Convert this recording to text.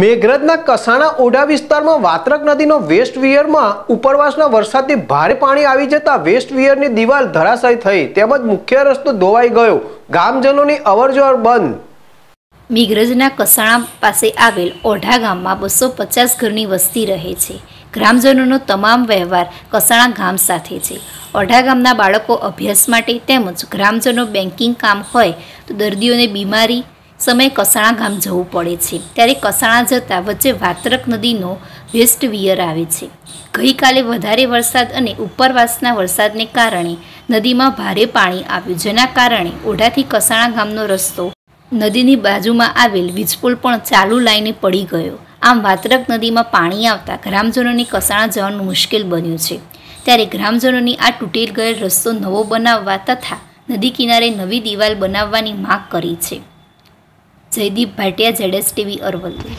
મેઘરજના કસાણા ઓઢા વિસ્તારમાં વાત્રક નદીનો વેસ્ટ વિયરમાં ઉપરવાસના વરસાદથી ભારે પાણી આવી જતા વેસ્ટ વિયરની દિવાલ ધરાશાયી થઈ. તેમજ મુખ્ય રસ્તો ધોવાઈ ગયો. ગામજનોની અવરજવર બંધ. મેઘરજના કસાણા પાસે આવેલ ઓઢા ગામમાં બસો પચાસ ઘરની વસ્તી રહે છે. ગ્રામજનોનો તમામ વ્યવહાર કસાણા ગામ સાથે છે. ઓઢા ગામના બાળકો અભ્યાસ માટે તેમજ ગ્રામજનો બેન્કિંગ કામ હોય તો દર્દીઓને બીમારી સમયે કસાણા ગામ જવું પડે છે. ત્યારે કસાણા જતાં વચ્ચે વાત્રક નદીનો વેસ્ટ વિયર આવે છે. ગઈકાલે વધારે વરસાદ અને ઉપરવાસના વરસાદને કારણે નદીમાં ભારે પાણી આવ્યું, જેના કારણે ઓઢાથી કસાણા ગામનો રસ્તો નદીની બાજુમાં આવેલ વીજપુલ પણ ચાલુ લાઈને પડી ગયો. આમ વાત્રક નદીમાં પાણી આવતા ગ્રામજનોને કસાણા જવાનું મુશ્કેલ બન્યું છે. ત્યારે ગ્રામજનોની આ તૂટી ગયેલ રસ્તો નવો બનાવવા તથા નદી કિનારે નવી દિવાલ બનાવવાની માગ કરી છે. Jaydeep Bhatia Z S TV Aravalli